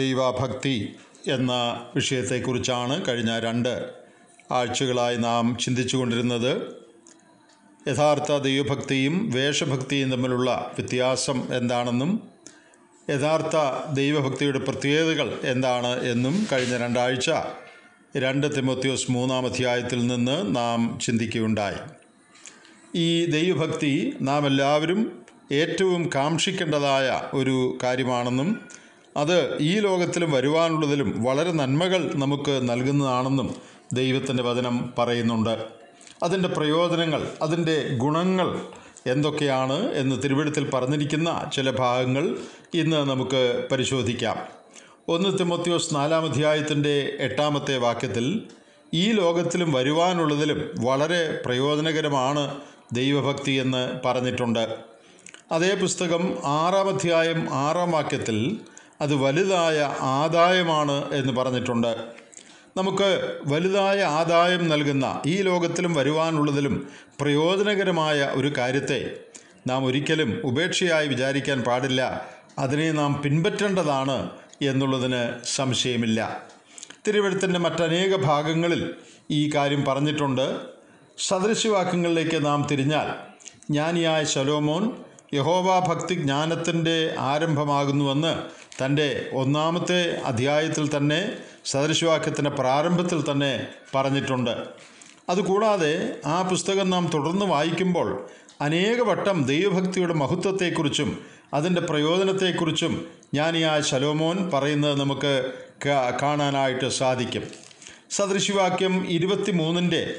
ദൈവഭക്തി എന്ന വിഷയത്തെക്കുറിച്ചാണ് കഴിഞ്ഞ രണ്ട് ആഴ്ചകളായി നാം ചിന്തിച്ചു കൊണ്ടിരുന്നത് യഥാർത്ഥ ദൈവഭക്തിയും വേഷഭക്തിയും തമ്മിലുള്ള വ്യത്യാസം എന്താണെന്നും യഥാർത്ഥ ദൈവഭക്തിയുടെ പ്രത്യേകതകൾ എന്താണ് എന്നും കഴിഞ്ഞ രണ്ടാഴ്ച രണ്ട് തിമോത്യോസ് മൂന്നാം അധ്യായത്തിൽ നിന്ന് നാം ചിന്തിക്കുകയുണ്ടായി. ഈ ദൈവഭക്തി നാം എല്ലാവരും ഏറ്റവും കാക്ഷിക്കേണ്ടതായ ഒരു കാര്യമാണെന്നും അത് ഈ ലോകത്തിലും വരുവാനുള്ളതിലും വളരെ നന്മകൾ നമുക്ക് നൽകുന്നതാണെന്നും ദൈവത്തിന്റെ വചനം പറയുന്നുണ്ട്. അതിന്റെ പ്രയോജനങ്ങൾ അതിന്റെ ഗുണങ്ങൾ എന്തൊക്കെയാണ് എന്ന് തിരുവിടത്തിൽ പറഞ്ഞിരിക്കുന്ന ചില ഭാഗങ്ങൾ ഇന്ന് നമുക്ക് പരിശോധിക്കാം. ഒന്ന് തിമോത്യോസ് നാലാം അധ്യായത്തിന്റെ എട്ടാമത്തെ വാക്യത്തിൽ ഈ ലോകത്തിലും വരുവാനുള്ളതിലും വളരെ പ്രയോജനകരമാണ് ദൈവഭക്തി എന്ന് പറഞ്ഞിട്ടുണ്ട്. അതേ പുസ്തകം ആറാം അധ്യായം ആറാം വാക്യത്തിൽ അത് വലുതായ ആദായമാണ് എന്ന് പറഞ്ഞിട്ടുണ്ട്. നമുക്ക് വലുതായ ആദായം നൽകുന്ന ഈ ലോകത്തിലും വരുവാനുള്ളതിലും പ്രയോജനകരമായ ഒരു കാര്യത്തെ നാം ഒരിക്കലും ഉപേക്ഷയായി വിചാരിക്കാൻ പാടില്ല. അതിനെ നാം പിൻപറ്റേണ്ടതാണ് എന്നുള്ളതിന് സംശയമില്ല. തിരുവഴുത്തിന്റെ മറ്റനേക ഭാഗങ്ങളിൽ ഈ കാര്യം പറഞ്ഞിട്ടുണ്ട്. സദൃശവാക്യങ്ങളിലേക്ക് നാം തിരിഞ്ഞാൽ ജ്ഞാനിയായ ശലോമോൻ യഹോവ ഭക്തി ജ്ഞാനത്തിന്റെ ആരംഭമാകുന്നുവെന്ന് തന്റെ ഒന്നാമത്തെ അധ്യായത്തിൽ തന്നെ സദൃശവാക്യത്തിന്റെ പ്രാരംഭത്തിൽ തന്നെ പറഞ്ഞിട്ടുണ്ട്. അതുകൂടാതെ ആ പുസ്തകം നാം തുടർന്ന് വായിക്കുമ്പോൾ അനേക വട്ടം ദൈവഭക്തിയുടെ മഹത്വത്തെക്കുറിച്ചും അതിന്റെ പ്രയോജനത്തെക്കുറിച്ചും ഞാൻ ആ ശലോമോൻ പറയുന്നത് നമുക്ക് കാണാനായിട്ട് സാധിക്കും. സദൃശിവാക്യം ഇരുപത്തി മൂന്നിന്റെ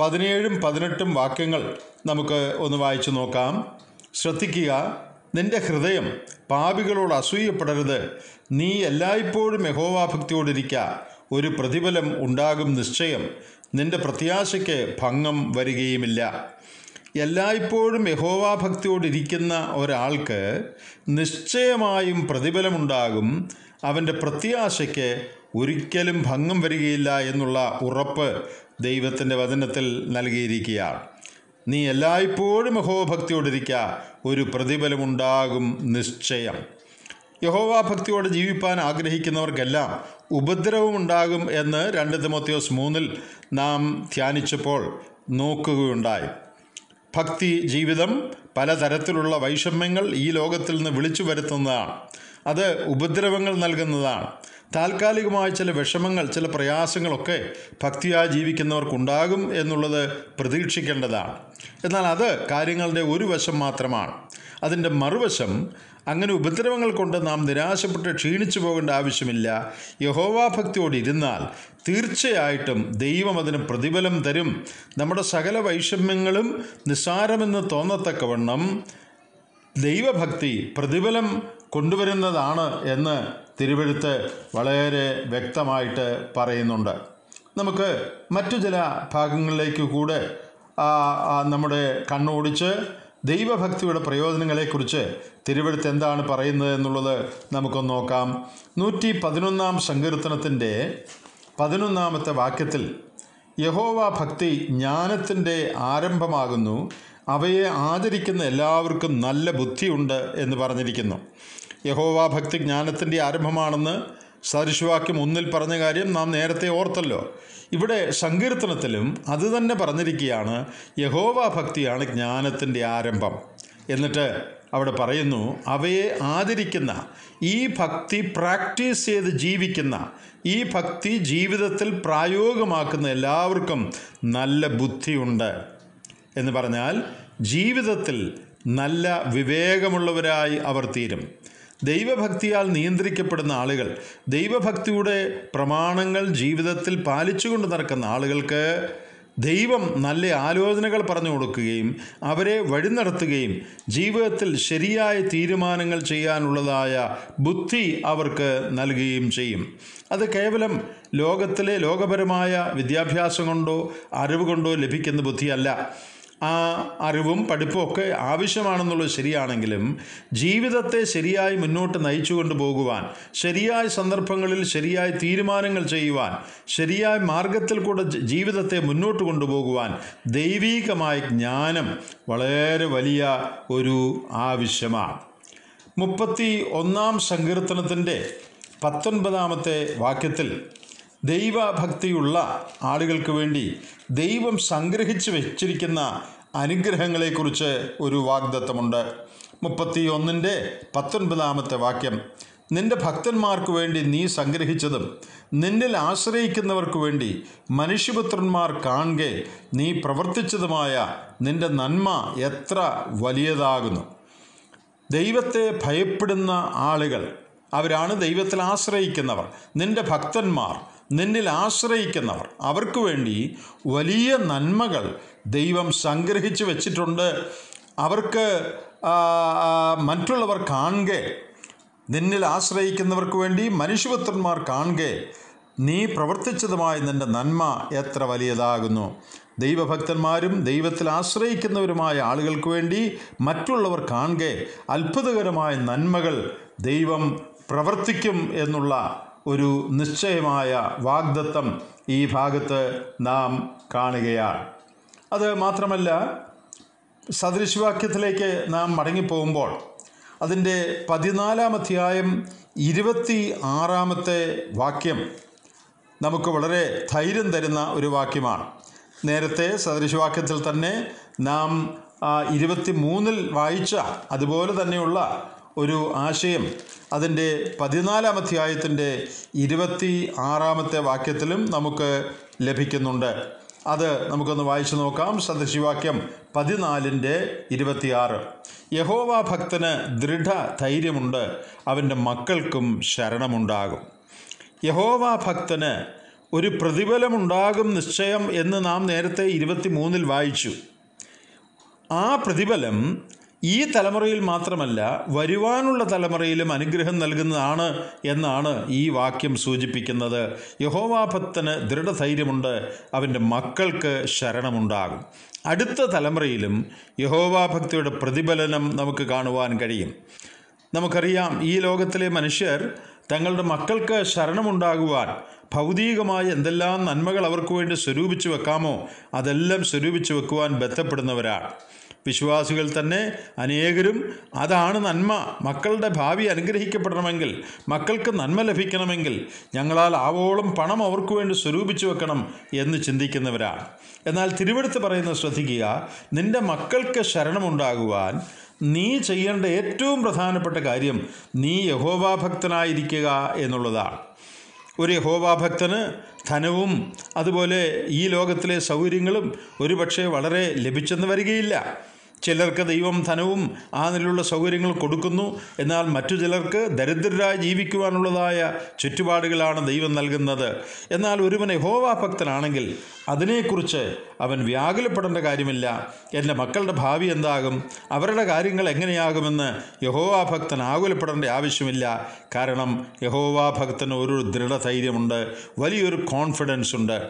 പതിനേഴും പതിനെട്ടും വാക്യങ്ങൾ നമുക്ക് ഒന്ന് വായിച്ചു നോക്കാം. ശ്രദ്ധിക്കുക. നിന്റെ ഹൃദയം പാപികളോട് അസൂയപ്പെടരുത്. നീ എല്ലായ്പ്പോഴും യഹോവാഭക്തിയോടിരിക്ക. ഒരു പ്രതിഫലം ഉണ്ടാകും നിശ്ചയം. നിന്റെ പ്രത്യാശയ്ക്ക് ഭംഗം വരികയുമില്ല. എല്ലായ്പ്പോഴും യഹോവാഭക്തിയോടിരിക്കുന്ന ഒരാൾക്ക് നിശ്ചയമായും പ്രതിഫലമുണ്ടാകും. അവന്റെ പ്രത്യാശയ്ക്ക് ഒരിക്കലും ഭംഗം വരികയില്ല എന്നുള്ള ഉറപ്പ് ദൈവത്തിന്റെ വചനത്തിൽ നൽകിയിരിക്കുകയാണ്. നീ എല്ലായ്പ്പോഴും യഹോഭക്തിയോടിരിക്ക ഒരു പ്രതിഫലമുണ്ടാകും നിശ്ചയം. യഹോവാഭക്തിയോടെ ജീവിപ്പാൻ ആഗ്രഹിക്കുന്നവർക്കെല്ലാം ഉപദ്രവമുണ്ടാകും എന്ന് രണ്ട് തിമോത്യോസ് മൂന്നിൽ നാം ധ്യാനിച്ചപ്പോൾ നോക്കുകയുണ്ടായി. ഭക്തി ജീവിതം പലതരത്തിലുള്ള വൈഷമ്യങ്ങൾ ഈ ലോകത്തിൽ നിന്ന് വിളിച്ചു വരുത്തുന്നതാണ്. അത് ഉപദ്രവങ്ങൾ നൽകുന്നതാണ്. താൽക്കാലികമായ ചില വിഷമങ്ങൾ ചില പ്രയാസങ്ങളൊക്കെ ഭക്തിയായി ജീവിക്കുന്നവർക്കുണ്ടാകും എന്നുള്ളത് പ്രതീക്ഷിക്കേണ്ടതാണ്. എന്നാൽ അത് കാര്യങ്ങളുടെ ഒരു വശം മാത്രമാണ്. അതിന്റെ മറുവശം അങ്ങനെ ഉപദ്രവങ്ങൾ കൊണ്ട് നാം നിരാശപ്പെട്ട് ക്ഷീണിച്ചു പോകേണ്ട ആവശ്യമില്ല. യഹോവാഭക്തിയോട് ഇരുന്നാൽ തീർച്ചയായിട്ടും ദൈവം അതിന് പ്രതിഫലം തരും. നമ്മുടെ സകല വൈഷമ്യങ്ങളും നിസ്സാരമെന്ന് തോന്നത്തക്കവണ്ണം ദൈവഭക്തി പ്രതിഫലം കൊണ്ടുവരുന്നതാണ് എന്ന് തിരുവഴുത്ത് വളരെ വ്യക്തമായിട്ട് പറയുന്നുണ്ട്. നമുക്ക് മറ്റു ചില ഭാഗങ്ങളിലേക്ക് കൂടെ നമ്മുടെ കണ്ണോടിച്ച് ദൈവഭക്തിയുടെ പ്രയോജനങ്ങളെക്കുറിച്ച് തിരുവഴുത്ത് എന്താണ് പറയുന്നത് എന്നുള്ളത് നമുക്കൊന്ന് നോക്കാം. നൂറ്റി പതിനൊന്നാം സങ്കീർത്തനത്തിന്റെ പതിനൊന്നാമത്തെ വാക്യത്തിൽ യഹോവ ഭക്തി ജ്ഞാനത്തിന്റെ ആരംഭമാകുന്നു. അവയെ ആദരിക്കുന്ന എല്ലാവർക്കും നല്ല ബുദ്ധിയുണ്ട് എന്ന് പറഞ്ഞിരിക്കുന്നു. യഹോവ ഭക്തി ജ്ഞാനത്തിന്റെ ആരംഭമാണെന്ന് സദൃശവാക്യം ഒന്നിൽ പറഞ്ഞ കാര്യം നാം നേരത്തെ ഓർത്തല്ലോ. ഇവിടെ സങ്കീർത്തനത്തിലും അത് തന്നെ പറഞ്ഞിരിക്കുകയാണ് യഹോവ ഭക്തിയാണ് ജ്ഞാനത്തിന്റെ ആരംഭം. എന്നിട്ട് അവിടെ പറയുന്നു അവയെ ആദരിക്കുന്ന ഈ ഭക്തി പ്രാക്ടീസ് ചെയ്ത് ജീവിക്കുന്ന ഈ ഭക്തി ജീവിതത്തിൽ പ്രായോഗികമാക്കുന്ന എല്ലാവർക്കും നല്ല ബുദ്ധിയുണ്ട്. എന്ന് പറഞ്ഞാൽ ജീവിതത്തിൽ നല്ല വിവേകമുള്ളവരായി അവർ തീരും. ദൈവഭക്തിയാൽ നിയന്ത്രിക്കപ്പെടുന്ന ആളുകൾ ദൈവഭക്തിയുടെ പ്രമാണങ്ങൾ ജീവിതത്തിൽ പാലിച്ചുകൊണ്ട് നടക്കുന്ന ആളുകൾക്ക് ദൈവം നല്ല ആലോചനകൾ പറഞ്ഞു കൊടുക്കുകയും അവരെ വഴി നടത്തുകയും ജീവിതത്തിൽ ശരിയായ തീരുമാനങ്ങൾ ചെയ്യാനുള്ളതായ ബുദ്ധി അവർക്ക് നൽകുകയും ചെയ്യും. അത് കേവലം ലോകത്തിലെ ലോകപരമായ വിദ്യാഭ്യാസം കൊണ്ടോ അറിവ് കൊണ്ടോ ലഭിക്കുന്ന ബുദ്ധിയല്ല. ആ അറിവും പഠിപ്പും ഒക്കെ ആവശ്യമാണെന്നുള്ളത് ശരിയാണെങ്കിലും ജീവിതത്തെ ശരിയായി മുന്നോട്ട് നയിച്ചു കൊണ്ടുപോകുവാൻ ശരിയായ സന്ദർഭങ്ങളിൽ ശരിയായ തീരുമാനങ്ങൾ ചെയ്യുവാൻ ശരിയായ മാർഗത്തിൽ കൂടെ ജീവിതത്തെ മുന്നോട്ട് കൊണ്ടുപോകുവാൻ ദൈവീകമായ ജ്ഞാനം വളരെ വലിയ ഒരു ആവശ്യമാണ്. മുപ്പത്തി ഒന്നാം സങ്കീർത്തനത്തിന്റെ പത്തൊൻപതാമത്തെ വാക്യത്തിൽ ദൈവഭക്തിയുള്ള ആളുകൾക്ക് വേണ്ടി ദൈവം സംഗ്രഹിച്ച് വെച്ചിരിക്കുന്ന അനുഗ്രഹങ്ങളെക്കുറിച്ച് ഒരു വാഗ്ദത്തമുണ്ട്. മുപ്പത്തി ഒന്നിന്റെ പത്തൊൻപതാമത്തെ വാക്യം നിന്റെ ഭക്തന്മാർക്ക് വേണ്ടി നീ സംഗ്രഹിച്ചതും നിന്നിൽ ആശ്രയിക്കുന്നവർക്ക് വേണ്ടി മനുഷ്യപുത്രന്മാർ കാണുക നീ പ്രവർത്തിച്ചതുമായ നിന്റെ നന്മ എത്ര വലിയതാകുന്നു. ദൈവത്തെ ഭയപ്പെടുന്ന ആളുകൾ അവരാണ് ദൈവത്തിൽ ആശ്രയിക്കുന്നവർ. നിന്റെ ഭക്തന്മാർ നിന്നിൽ ആശ്രയിക്കുന്നവർ. അവർക്ക് വേണ്ടി വലിയ നന്മകൾ ദൈവം സംഗ്രഹിച്ചു വച്ചിട്ടുണ്ട്. അവർക്ക് മറ്റുള്ളവർ കാണുക. നിന്നിൽ ആശ്രയിക്കുന്നവർക്ക് വേണ്ടി മനുഷ്യപുത്രന്മാർ കാണുക. നീ പ്രവർത്തിച്ചതുമായ നിന്റെ നന്മ എത്ര വലിയതാകുന്നു. ദൈവഭക്തന്മാരും ദൈവത്തിൽ ആശ്രയിക്കുന്നവരുമായ ആളുകൾക്ക് വേണ്ടി മറ്റുള്ളവർ കാണുക. അത്ഭുതകരമായ നന്മകൾ ദൈവം പ്രവർത്തിക്കും എന്നുള്ള ഒരു നിശ്ചയമായ വാഗ്ദത്തം ഈ ഭാഗത്ത് നാം കാണുകയാണ്. അത് മാത്രമല്ല സദൃശവാക്യത്തിലേക്ക് നാം മടങ്ങിപ്പോകുമ്പോൾ അതിന്റെ പതിനാലാം അധ്യായം ഇരുപത്തി ആറാമത്തെ വാക്യം നമുക്ക് വളരെ ധൈര്യം തരുന്ന ഒരു വാക്യമാണ്. നേരത്തെ സദൃശവാക്യത്തിൽ തന്നെ നാം ഇരുപത്തി മൂന്നിൽ വായിച്ച അതുപോലെ തന്നെയുള്ള ഒരു ആശയം. അതിന്റെ പതിനാലാം അധ്യായത്തിന്റെ ഇരുപത്തി ആറാമത്തെ വാക്യത്തിലും നമുക്ക് ലഭിക്കുന്നുണ്ട്. അത് നമുക്കൊന്ന് വായിച്ചു നോക്കാം. സദശിവാക്യം പതിനാലിന്റെ ഇരുപത്തിയാറ്. യഹോവ ഭക്തന് ദൃഢ ധൈര്യമുണ്ട്. അവന്റെ മക്കൾക്കും ശരണമുണ്ടാകും. യഹോവ ഭക്തന് ഒരു പ്രതിഫലമുണ്ടാകും നിശ്ചയം എന്ന് നാം നേരത്തെ ഇരുപത്തി മൂന്നിൽ വായിച്ചു. ആ പ്രതിഫലം ഈ തലമുറയിൽ മാത്രമല്ല വരുവാനുള്ള തലമുറയിലും അനുഗ്രഹം നൽകുന്നതാണ് എന്നാണ് ഈ വാക്യം സൂചിപ്പിക്കുന്നത്. യഹോവാഭക്തന് ദൃഢധൈര്യമുണ്ട് അവന്റെ മക്കൾക്ക് ശരണമുണ്ടാകും. അടുത്ത തലമുറയിലും യഹോവാഭക്തിയുടെ പ്രതിഫലനം നമുക്ക് കാണുവാൻ കഴിയും. നമുക്കറിയാം ഈ ലോകത്തിലെ മനുഷ്യർ തങ്ങളുടെ മക്കൾക്ക് ശരണമുണ്ടാകുവാൻ ഭൗതികമായ എന്തെല്ലാം നന്മകൾ അവർക്ക് വേണ്ടി സ്വരൂപിച്ചു വെക്കാമോ അതെല്ലാം സ്വരൂപിച്ചു വെക്കുവാൻ ബന്ധപ്പെടുന്നവരാണ്. വിശ്വാസികൾ തന്നെ അനേകരും അതാണ് നന്മ. മക്കളുടെ ഭാവി അനുഗ്രഹിക്കപ്പെടണമെങ്കിൽ മക്കൾക്ക് നന്മ ലഭിക്കണമെങ്കിൽ ഞങ്ങളാൽ ആവോളം പണം അവർക്ക് വേണ്ടി സ്വരൂപിച്ചു വെക്കണം എന്ന് ചിന്തിക്കുന്നവരാണ്. എന്നാൽ തിരുവെടുത്ത് പറയുന്നത് ശ്രദ്ധിക്കുക നിന്റെ മക്കൾക്ക് ശരണമുണ്ടാകുവാൻ നീ ചെയ്യേണ്ട ഏറ്റവും പ്രധാനപ്പെട്ട കാര്യം നീ യഹോവാഭക്തനായിരിക്കുക എന്നുള്ളതാണ്. ഒരു യഹോവാഭക്തന് ധനവും അതുപോലെ ഈ ലോകത്തിലെ സൗകര്യങ്ങളും ഒരുപക്ഷെ വളരെ ലഭിച്ചെന്ന് വരികയില്ല. ചിലർക്ക് ദൈവം ധനവും ആ നിലയിലുള്ള സൗകര്യങ്ങൾ കൊടുക്കുന്നു. എന്നാൽ മറ്റു ചിലർക്ക് ദരിദ്രരായി ജീവിക്കുവാനുള്ളതായ ചുറ്റുപാടുകളാണ് ദൈവം നൽകുന്നത്. എന്നാൽ ഒരുവൻ യഹോവാഭക്തനാണെങ്കിൽ അതിനെക്കുറിച്ച് അവൻ വ്യാകുലപ്പെടേണ്ട കാര്യമില്ല. എന്റെ മക്കളുടെ ഭാവി എന്താകും? അവരുടെ കാര്യങ്ങൾ എങ്ങനെയാകുമെന്ന് യഹോവാഭക്തൻ ആകുലപ്പെടേണ്ട ആവശ്യമില്ല. കാരണം യഹോവാഭക്തന് ഒരു ദൃഢധൈര്യമുണ്ട് വലിയൊരു കോൺഫിഡൻസ് ഉണ്ട്.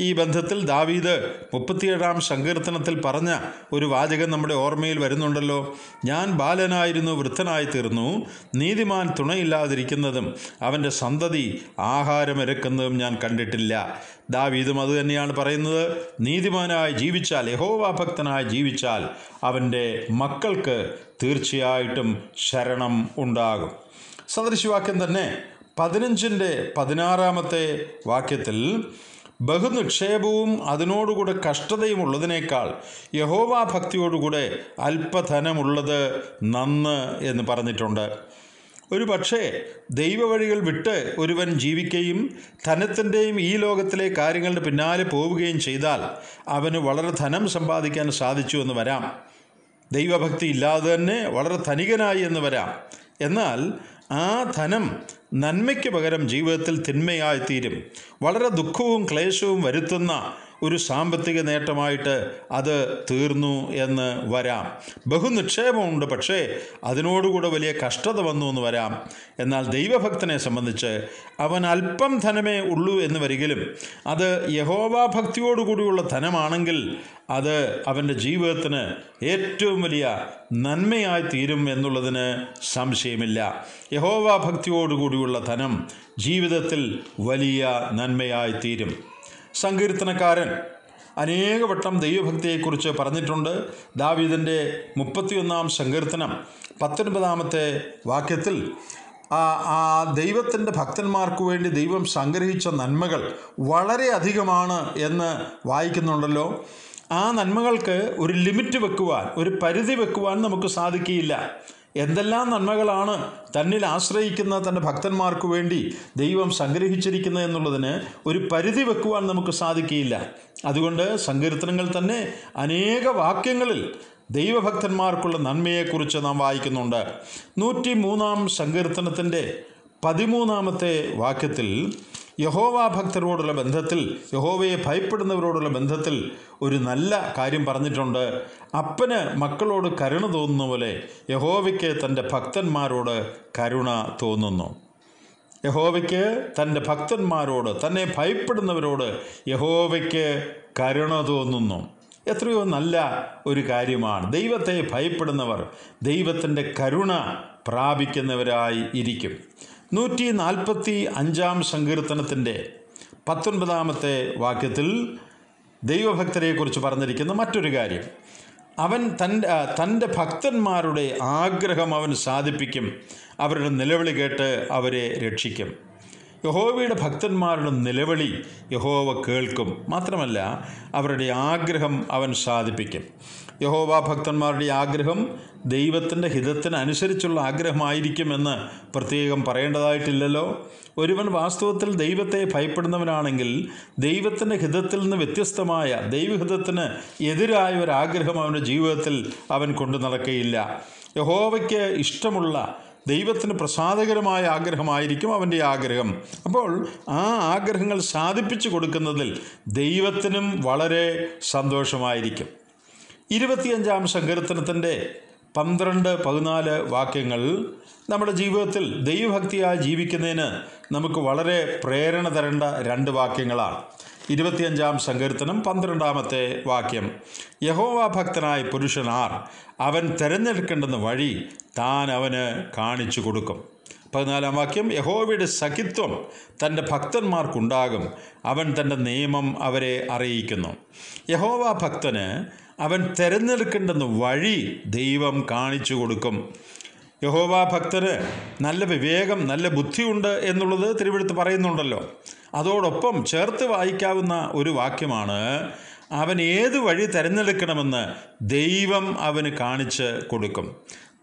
ഈ ബന്ധത്തിൽ ദാവീദ് മുപ്പത്തിയേഴാം സങ്കീർത്തനത്തിൽ പറഞ്ഞ ഒരു വാചകം നമ്മുടെ ഓർമ്മയിൽ വരുന്നുണ്ടല്ലോ. ഞാൻ ബാലനായിരുന്നു വൃദ്ധനായി തീർന്നു. നീതിമാൻ തുണയില്ലാതിരിക്കുന്നതും അവന്റെ സന്തതി ആഹാരമിരക്കുന്നതും ഞാൻ കണ്ടിട്ടില്ല. ദാവീദും അതുതന്നെയാണ് പറയുന്നത്. നീതിമാനായി ജീവിച്ചാൽ യഹോവാഭക്തനായി ജീവിച്ചാൽ അവന്റെ മക്കൾക്ക് തീർച്ചയായിട്ടും ശരണം ഉണ്ടാകും. സദൃശവാക്യം തന്നെ പതിനഞ്ചിന്റെ പതിനാറാമത്തെ വാക്യത്തിൽ ബഹുനിക്ഷേപവും അതിനോടുകൂടെ കഷ്ടതയും ഉള്ളതിനേക്കാൾ യഹോവാഭക്തിയോടുകൂടെ അല്പധനമുള്ളത് നന്ന് എന്ന് പറഞ്ഞിട്ടുണ്ട്. ഒരു പക്ഷേ ദൈവവഴികൾ വിട്ട് ഒരുവൻ ജീവിക്കുകയും ധനത്തിന്റെയും ഈ ലോകത്തിലെ കാര്യങ്ങളുടെ പിന്നാലെ പോവുകയും ചെയ്താൽ അവന് വളരെ ധനം സമ്പാദിക്കാൻ സാധിച്ചു എന്ന് വരാം. ദൈവഭക്തി ഇല്ലാതെ തന്നെ വളരെ ധനികനായി എന്ന് വരാം. എന്നാൽ ആ ധനം നന്മയ്ക്ക് പകരം ജീവിതത്തിൽ തിന്മയായിത്തീരും വളരെ ദുഃഖവും ക്ലേശവും വരുത്തുന്ന ഒരു സാമ്പത്തിക നേട്ടമായിട്ട് അത് തീർന്നു എന്ന് വരാം. ബഹുനിക്ഷേപമുണ്ട് പക്ഷേ അതിനോടുകൂടെ വലിയ കഷ്ടത വന്നു എന്ന് വരാം. എന്നാൽ ദൈവഭക്തനെ സംബന്ധിച്ച് അവൻ അല്പം ധനമേ ഉള്ളൂ എന്ന് വരികിലും അത് യഹോവാഭക്തിയോടുകൂടിയുള്ള ധനമാണെങ്കിൽ അത് അവന്റെ ജീവിതത്തിന് ഏറ്റവും വലിയ നന്മയായി തീരും എന്നുള്ളതിന് സംശയമില്ല. യഹോവാഭക്തിയോടുകൂടിയുള്ള ധനം ജീവിതത്തിൽ വലിയ നന്മയായി തീരും. സങ്കീർത്തനക്കാരൻ. അനേകവട്ടം ദൈവഭക്തിയെക്കുറിച്ച് പറഞ്ഞിട്ടുണ്ട്. ദാവീദിന്റെ മുപ്പത്തിയൊന്നാം സങ്കീർത്തനം പത്തൊൻപതാമത്തെ വാക്യത്തിൽ ആ ദൈവത്തിന്റെ ഭക്തന്മാർക്ക് വേണ്ടി ദൈവം സംഗ്രഹിച്ച നന്മകൾ വളരെ അധികമാണ് എന്ന് വായിക്കുന്നുണ്ടല്ലോ. ആ നന്മകൾക്ക് ഒരു ലിമിറ്റ് വെക്കുവാൻ ഒരു പരിധി വെക്കുവാൻ നമുക്ക് സാധിക്കുകയില്ല. എന്തെല്ലാം നന്മകളാണ് തന്നിൽ ആശ്രയിക്കുന്ന തന്റെ ഭക്തന്മാർക്ക് വേണ്ടി ദൈവം സംഗ്രഹിച്ചിരിക്കുന്നത് എന്നുള്ളതിന് ഒരു പരിധി വെക്കുവാൻ നമുക്ക് സാധിക്കുകയില്ല. അതുകൊണ്ട് സങ്കീർത്തനങ്ങൾ തന്നെ അനേക വാക്യങ്ങളിൽ ദൈവഭക്തന്മാർക്കുള്ള നന്മയെക്കുറിച്ച് നാം വായിക്കുന്നുണ്ട്. നൂറ്റി മൂന്നാം സങ്കീർത്തനത്തിന്റെ പതിമൂന്നാമത്തെ വാക്യത്തിൽ യഹോവ ഭക്തരോടുള്ള ബന്ധത്തിൽ യഹോവയെ ഭയപ്പെടുന്നവരോടുള്ള ബന്ധത്തിൽ ഒരു നല്ല കാര്യം പറഞ്ഞിട്ടുണ്ട്. അപ്പന് മക്കളോട് കരുണ തോന്നുന്ന പോലെ യഹോവയ്ക്ക് തന്റെ ഭക്തന്മാരോട് കരുണ തോന്നുന്നു. യഹോവയ്ക്ക് തന്റെ ഭക്തന്മാരോട് തന്നെ ഭയപ്പെടുന്നവരോട് യഹോവയ്ക്ക് കരുണ തോന്നുന്നു. എത്രയോ നല്ല ഒരു കാര്യമാണ്. ദൈവത്തെ ഭയപ്പെടുന്നവർ ദൈവത്തിന്റെ കരുണ പ്രാപിക്കുന്നവരായി ഇരിക്കും. നൂറ്റി നാൽപ്പത്തി അഞ്ചാം സങ്കീർത്തനത്തിന്റെ പത്തൊൻപതാമത്തെ വാക്യത്തിൽ ദൈവഭക്തരെക്കുറിച്ച് പറഞ്ഞിരിക്കുന്ന മറ്റൊരു കാര്യം. അവൻ തന്റെ തന്റെ ഭക്തന്മാരുടെ ആഗ്രഹം അവൻ സാധിപ്പിക്കും. അവരുടെ നിലവിളി കേട്ട് അവരെ രക്ഷിക്കും. യഹോവയുടെ ഭക്തന്മാരുടെ നിലവിളി യഹോവ കേൾക്കും. മാത്രമല്ല അവരുടെ ആഗ്രഹം അവൻ സാധിപ്പിക്കും. യഹോവ ഭക്തന്മാരുടെ ആഗ്രഹം ദൈവത്തിന്റെ ഹിതത്തിനനുസരിച്ചുള്ള ആഗ്രഹമായിരിക്കുമെന്ന് പ്രത്യേകം പറയേണ്ടതായിട്ടില്ലല്ലോ. ഒരുവൻ വാസ്തവത്തിൽ ദൈവത്തെ ഭയപ്പെടുന്നവനാണെങ്കിൽ ദൈവത്തിന്റെ ഹിതത്തിൽ നിന്ന് വ്യത്യസ്തമായ ദൈവഹിതത്തിന് എതിരായ ഒരു ആഗ്രഹം അവന്റെ ജീവിതത്തിൽ അവൻ കൊണ്ടു നടക്കുകയില്ല. യഹോവയ്ക്ക് ഇഷ്ടമുള്ള ദൈവത്തിന് പ്രസാദകരമായ ആഗ്രഹമായിരിക്കും അവന്റെ ആഗ്രഹം. അപ്പോൾ ആ ആഗ്രഹങ്ങൾ സാധിപ്പിച്ചു കൊടുക്കുന്നതിൽ ദൈവത്തിനും വളരെ സന്തോഷമായിരിക്കും. ഇരുപത്തിയഞ്ചാം സങ്കീർത്തനത്തിന്റെ പന്ത്രണ്ട് പതിനാല് വാക്യങ്ങൾ നമ്മുടെ ജീവിതത്തിൽ ദൈവഭക്തിയായി ജീവിക്കുന്നതിന് നമുക്ക് വളരെ പ്രേരണ തരേണ്ട രണ്ട് വാക്യങ്ങളാണ്. ഇരുപത്തിയഞ്ചാം സങ്കീർത്തനം പന്ത്രണ്ടാമത്തെ വാക്യം. യഹോവ ഭക്തനായ പുരുഷനാർ അവൻ തിരഞ്ഞെടുക്കേണ്ടുന്ന വഴി താൻ അവന് കാണിച്ചു കൊടുക്കും. പതിനാലാം വാക്യം യഹോവയുടെ സഖിത്വം തന്റെ ഭക്തന്മാർക്കുണ്ടാകും. അവൻ തന്റെ നിയമം അവരെ അറിയിക്കുന്നു. യഹോവ ഭക്തന് അവൻ തിരഞ്ഞെടുക്കേണ്ടെന്ന് വഴി ദൈവം കാണിച്ചു കൊടുക്കും. യഹോവ ഭക്തന് നല്ല വിവേകം നല്ല ബുദ്ധിയുണ്ട് എന്നുള്ളത് തിരുവെടുത്ത് പറയുന്നുണ്ടല്ലോ. അതോടൊപ്പം ചേർത്ത് വായിക്കാവുന്ന ഒരു വാക്യമാണ് അവൻ ഏത് വഴി തിരഞ്ഞെടുക്കണമെന്ന് ദൈവം അവന് കാണിച്ച് കൊടുക്കും.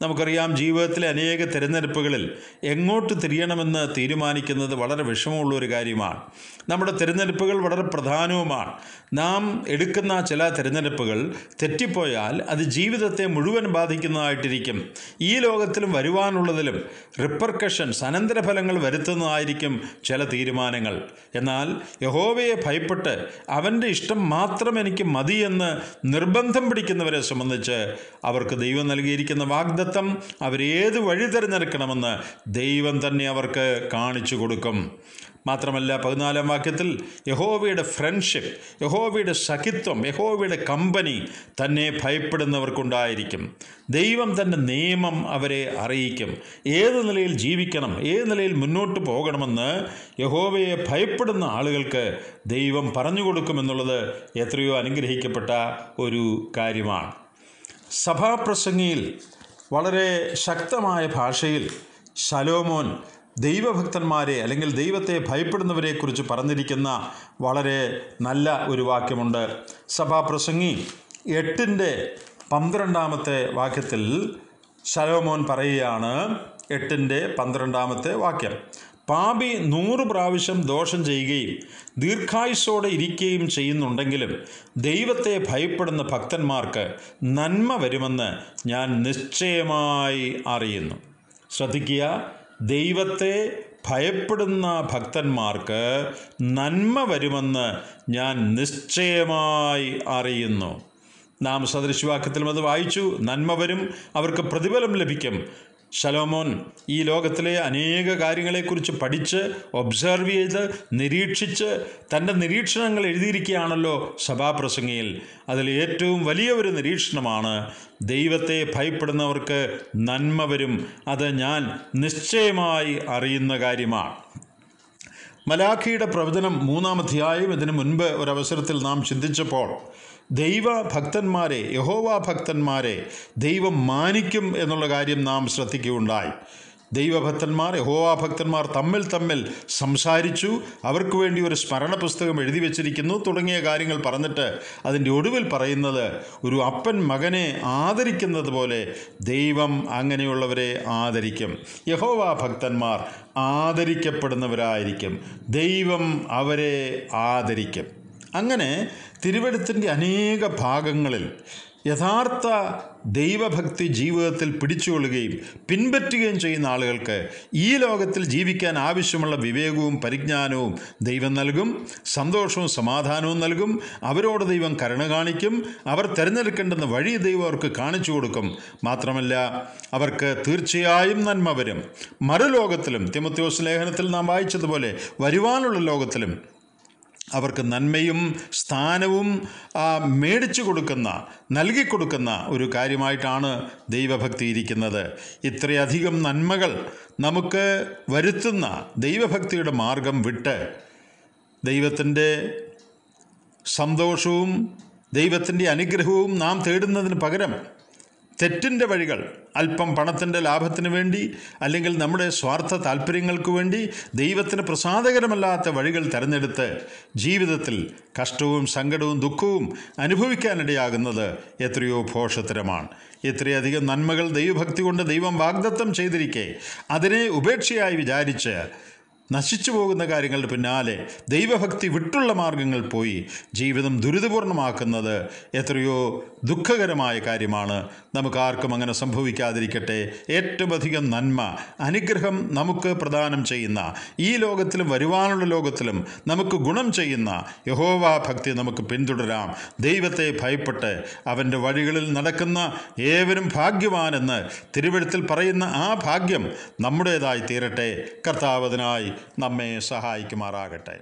നമുക്കറിയാം ജീവിതത്തിലെ അനേക തിരഞ്ഞെടുപ്പുകളിൽ എങ്ങോട്ട് തിരിയണമെന്ന് തീരുമാനിക്കുന്നത് വളരെ വിഷമമുള്ള ഒരു കാര്യമാണ്. നമ്മുടെ തിരഞ്ഞെടുപ്പുകൾ വളരെ പ്രധാനവുമാണ്. നാം എടുക്കുന്ന ചില തിരഞ്ഞെടുപ്പുകൾ തെറ്റിപ്പോയാൽ അത് ജീവിതത്തെ മുഴുവൻ ബാധിക്കുന്നതായിട്ടിരിക്കും. ഈ ലോകത്തിലും വരുവാനുള്ളതിലും റിപ്പർക്കഷൻസ് അനന്തരഫലങ്ങൾ വരുത്തുന്നതായിരിക്കും ചില തീരുമാനങ്ങൾ. എന്നാൽ യഹോവയെ ഭയപ്പെട്ട് അവന്റെ ഇഷ്ടം മാത്രം എനിക്ക് മതിയെന്ന് നിർബന്ധം പിടിക്കുന്നവരെ സംബന്ധിച്ച് അവർക്ക് ദൈവം നൽകിയിരിക്കുന്ന വാഗ്ദത്തം അവരേത് വഴി തിരഞ്ഞെടുക്കണമെന്ന് ദൈവം തന്നെ അവർക്ക് കാണിച്ചു കൊടുക്കും. മാത്രമല്ല പതിനാലാം വാക്യത്തിൽ യഹോവയുടെ ഫ്രണ്ട്ഷിപ്പ് യഹോവയുടെ സഖിത്വം യഹോവയുടെ കമ്പനി തന്നെ ഭയപ്പെടുന്നവർക്കുണ്ടായിരിക്കും. ദൈവം തന്റെ നിയമം അവരെ അറിയിക്കും. ഏത് നിലയിൽ ജീവിക്കണം ഏത് നിലയിൽ മുന്നോട്ട് പോകണമെന്ന് യഹോവയെ ഭയപ്പെടുന്ന ആളുകൾക്ക് ദൈവം പറഞ്ഞു കൊടുക്കുമെന്നുള്ളത് എത്രയോ അനുഗ്രഹിക്കപ്പെട്ട ഒരു കാര്യമാണ്. സഭാപ്രസംഗിയിൽ വളരെ ശക്തമായ ഭാഷയിൽ ശലോമോൻ ദൈവഭക്തന്മാരെ അല്ലെങ്കിൽ ദൈവത്തെ ഭയപ്പെടുന്നവരെക്കുറിച്ച് പറഞ്ഞിരിക്കുന്ന വളരെ നല്ല ഒരു വാക്യമുണ്ട്. സഭാപ്രസംഗി എട്ടിന്റെ പന്ത്രണ്ടാമത്തെ വാക്യത്തിൽ ശലോമോൻ പറയുകയാണ് എട്ടിന്റെ പന്ത്രണ്ടാമത്തെ വാക്യം. പാപി നൂറ് പ്രാവശ്യം ദോഷം ചെയ്യുകയും ദീർഘായുസോടെ ഇരിക്കുകയും ചെയ്യുന്നുണ്ടെങ്കിലും ദൈവത്തെ ഭയപ്പെടുന്ന ഭക്തന്മാർക്ക് നന്മ വരുമെന്ന് ഞാൻ നിശ്ചയമായി അറിയുന്നു. ശ്രദ്ധിക്കുക ദൈവത്തെ ഭയപ്പെടുന്ന ഭക്തന്മാർക്ക് നന്മ വരുമെന്ന് ഞാൻ നിശ്ചയമായി അറിയുന്നു. നാം സദൃശവാക്യത്തിലും അത് വായിച്ചു. നന്മ വരും അവർക്ക് പ്രതിഫലം ലഭിക്കും. ശലോമോൻ ഈ ലോകത്തിലെ അനേക കാര്യങ്ങളെക്കുറിച്ച് പഠിച്ച് ഒബ്സർവ് ചെയ്ത് നിരീക്ഷിച്ച് തന്റെ നിരീക്ഷണങ്ങൾ എഴുതിയിരിക്കുകയാണല്ലോ സഭാപ്രസംഗിയിൽ. അതിൽ ഏറ്റവും വലിയ ഒരു നിരീക്ഷണമാണ് ദൈവത്തെ ഭയപ്പെടുന്നവർക്ക് നന്മ വരും. അത് ഞാൻ നിശ്ചയമായി അറിയുന്ന കാര്യമാണ്. മലാഖിയുടെ പ്രവചനം മൂന്നാം അധ്യായം ഇതിനു മുൻപ് ഒരവസരത്തിൽ നാം ചിന്തിച്ചപ്പോൾ ദൈവ ഭക്തന്മാരെ യഹോവ ഭക്തന്മാരെ ദൈവം മാനിക്കും എന്നുള്ള കാര്യം നാം ശ്രദ്ധിക്കുകയുണ്ടായി. ദൈവഭക്തന്മാർ യഹോവാഭക്തന്മാർ തമ്മിൽ തമ്മിൽ സംസാരിച്ചു. അവർക്ക് വേണ്ടി ഒരു സ്മരണ പുസ്തകം എഴുതി വച്ചിരിക്കുന്നു. തുടങ്ങിയ കാര്യങ്ങൾ പറഞ്ഞിട്ട് അതിന്റെ ഒടുവിൽ പറയുന്നത് ഒരു അപ്പൻ മകനെ ആദരിക്കുന്നത് പോലെ ദൈവം അങ്ങനെയുള്ളവരെ ആദരിക്കും. യഹോവാ ഭക്തന്മാർ ആദരിക്കപ്പെടുന്നവരായിരിക്കും. ദൈവം അവരെ ആദരിക്കും. അങ്ങനെ തിരുവഴുത്തിന്റെ അനേക ഭാഗങ്ങളിൽ യഥാർത്ഥ ദൈവഭക്തി ജീവിതത്തിൽ പിടിച്ചുകൊള്ളുകയും പിൻപറ്റുകയും ചെയ്യുന്ന ആളുകൾക്ക് ഈ ലോകത്തിൽ ജീവിക്കാൻ ആവശ്യമുള്ള വിവേകവും പരിജ്ഞാനവും ദൈവം നൽകും സന്തോഷവും സമാധാനവും നൽകും അവരോട് ദൈവം കരുണ കാണിക്കും അവർ തിരഞ്ഞെടുക്കേണ്ടുന്ന വഴി ദൈവം അവർക്ക് കാണിച്ചു കൊടുക്കും. മാത്രമല്ല അവർക്ക് തീർച്ചയായും നന്മ വരും. മറുലോകത്തിലും തിമത്യോസ് ലേഖനത്തിൽ നാം വായിച്ചതുപോലെ വരുവാനുള്ള ലോകത്തിലും അവർക്ക് നന്മയും സ്ഥാനവും മേടിച്ചു കൊടുക്കുന്ന നൽകി കൊടുക്കുന്ന ഒരു കാര്യമായിട്ടാണ് ദൈവഭക്തി ഇരിക്കുന്നത്. ഇത്രയധികം നന്മകൾ നമുക്ക് വരുത്തുന്ന ദൈവഭക്തിയുടെ മാർഗം വിട്ട് ദൈവത്തിന്റെ സന്തോഷവും ദൈവത്തിന്റെ അനുഗ്രഹവും നാം തേടുന്നതിന് പകരം തെറ്റിന്റെ വഴികൾ അല്പം പണത്തിന്റെ ലാഭത്തിന് വേണ്ടി അല്ലെങ്കിൽ നമ്മുടെ സ്വാർത്ഥ താല്പര്യങ്ങൾക്ക് വേണ്ടി ദൈവത്തിന് പ്രസാദകരമല്ലാത്ത വഴികൾ തിരഞ്ഞെടുത്ത് ജീവിതത്തിൽ കഷ്ടവും സങ്കടവും ദുഃഖവും അനുഭവിക്കാനിടയാകുന്നത് എത്രയോ ഭോഷത്തരമാണ്. ഇത്രയധികം നന്മകൾ ദൈവഭക്തി കൊണ്ട് ദൈവം വാഗ്ദത്തം ചെയ്തിരിക്കെ അതിനെ ഉപേക്ഷയായി വിചാരിച്ച് നശിച്ചു പോകുന്ന കാര്യങ്ങളുടെ പിന്നാലെ ദൈവഭക്തി വിട്ടുള്ള മാർഗങ്ങൾ പോയി ജീവിതം ദുരിതപൂർണമാക്കുന്നത് എത്രയോ ദുഃഖകരമായ കാര്യമാണ്. നമുക്ക് ആർക്കും അങ്ങനെ സംഭവിക്കാതിരിക്കട്ടെ. ഏറ്റവും അധികം നന്മ അനുഗ്രഹം നമുക്ക് പ്രദാനം ചെയ്യുന്ന ഈ ലോകത്തിലും വരുവാനുള്ള ലോകത്തിലും നമുക്ക് ഗുണം ചെയ്യുന്ന യഹോവ ഭക്തി നമുക്ക് പിന്തുടരാം. ദൈവത്തെ ഭയപ്പെട്ട് അവന്റെ വഴികളിൽ നടക്കുന്ന ഏവരും ഭാഗ്യവാനെന്ന് തിരുവഴുത്തിൽ പറയുന്ന ആ ഭാഗ്യം നമ്മുടേതായി തീരട്ടെ. കർത്താവതിനായി നമ്മെ സഹായിക്കുമാറാകട്ടെ.